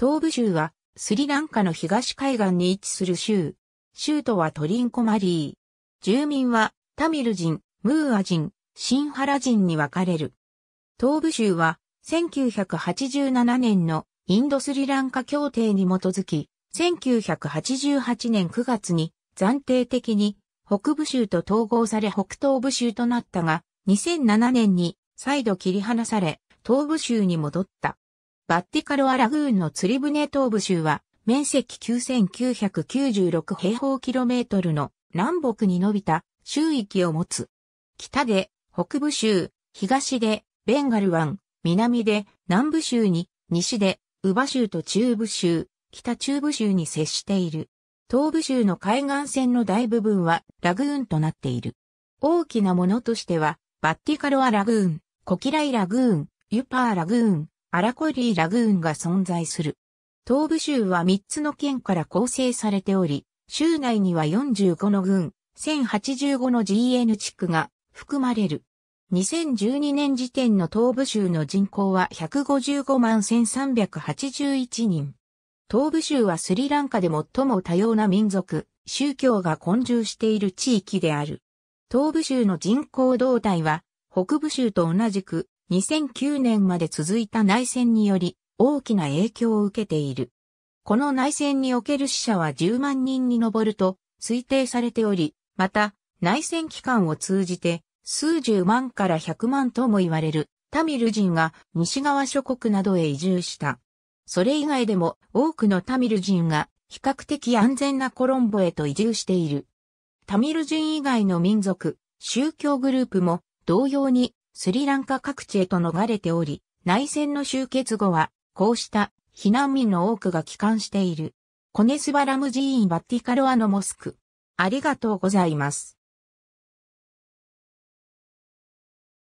東部州はスリランカの東海岸に位置する州。州都はトリンコマリー。住民はタミル人、ムーア人、シンハラ人に分かれる。東部州は1987年のインドスリランカ協定に基づき、1988年9月に暫定的に北部州と統合され北東部州となったが、2007年に再度切り離され、東部州に戻った。バッティカロアラグーンの釣り船東部州は、面積9996平方キロメートルの南北に伸びた周域を持つ。北で北部州、東でベンガル湾、南で南部州に、西でウバ州と中部州、北中部州に接している。東部州の海岸線の大部分はラグーンとなっている。大きなものとしては、バッティカロアラグーン、コキライラグーン、ユパーラグーン、アラコリーラグーンが存在する。東部州は3つの県から構成されており、州内には45の郡、1085の GN 地区が含まれる。2012年時点の東部州の人口は155万1381人。東部州はスリランカで最も多様な民族、宗教が混住している地域である。東部州の人口動態は、北部州と同じく、2009年まで続いた内戦により、大きな影響を受けている。この内戦における死者は10万人に上ると推定されており、また、内戦期間を通じて、数十万から100万とも言われるタミル人が西側諸国などへ移住した。それ以外でも多くのタミル人が比較的安全なコロンボへと移住している。タミル人以外の民族、宗教グループも同様にスリランカ各地へと逃れており、内戦の終結後はこうした避難民の多くが帰還している。コネスバラム寺院バッティカロアのモスク。ありがとうございます。